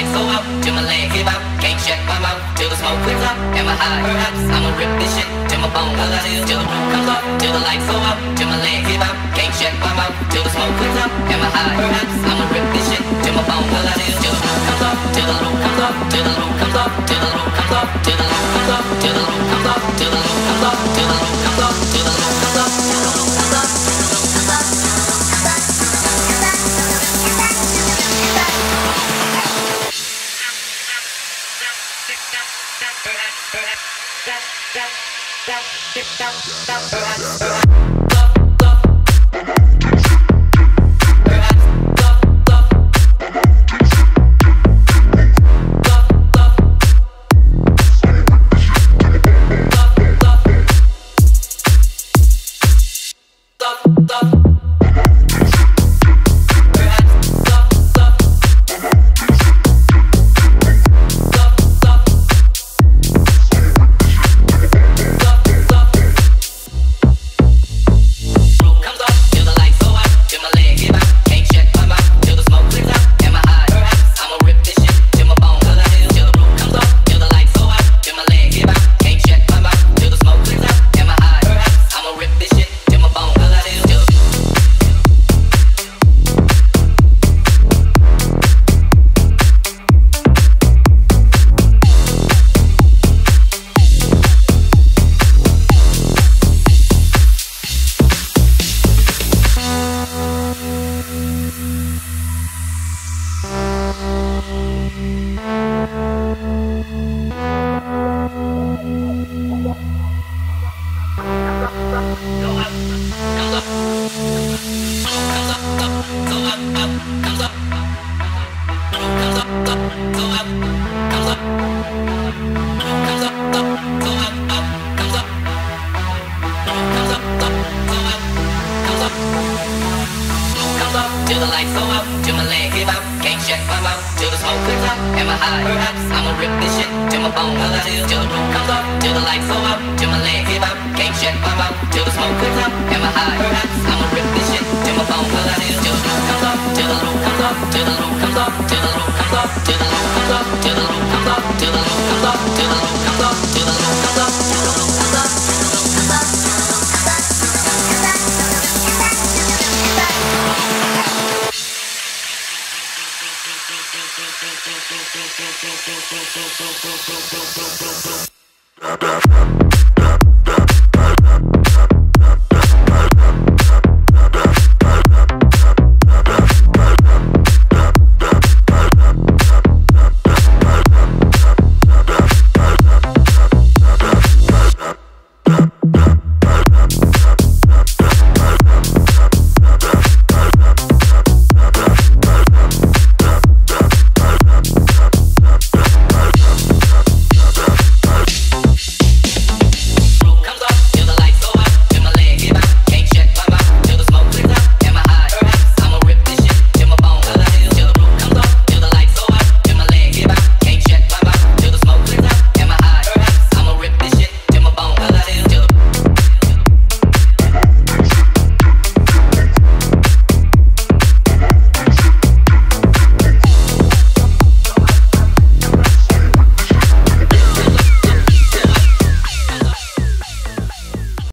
lights go out, till my leg give out. Can't shut my mouth till the smoke clears up. Am I high? Perhaps I'ma rip this shit till my bone colors till the roof comes off, till the lights go out, till my leg give out. Can't shut my mouth till the smoke clears up. Am I high? Perhaps I'ma rip this shit till my bone colors till the roof comes off, till the roof comes off, till the roof comes off, till the roof comes off, till the roof comes off, till the roof comes off, till the roof comes off, till the roof comes off, till the roof comes off, Stop. The lights go out, till my leg give out. Can't shut my mouth till the smoke clears out. Am I high? Perhaps I'ma rip this shit till my bone color till the roof comes off. Till the lights go out, till my leg give out. Can't shut my mouth till the smoke clears out. Am I high? Perhaps I'ma rip this shit till my bone color till the roof comes off. Till the roof comes off. Till the roof comes off. Till the roof comes off. Till the roof comes off. Till the roof comes off. Till the roof comes off. Till the roof comes off. Да-да.